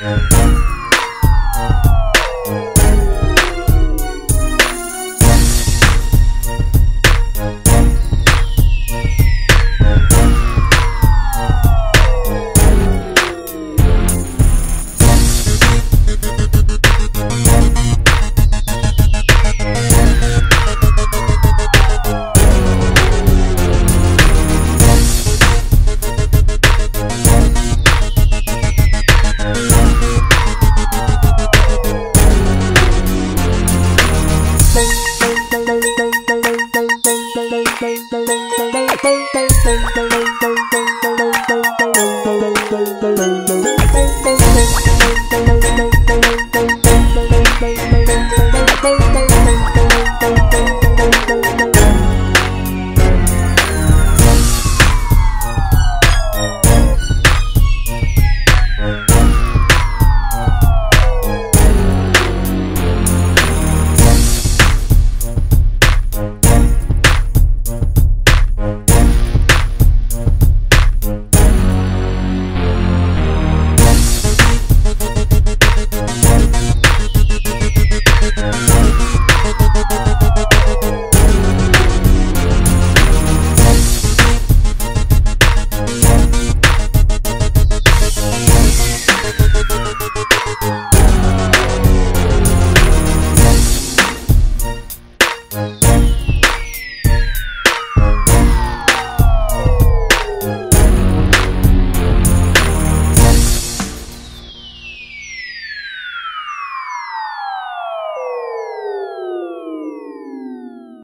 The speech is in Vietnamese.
Thank Thank you.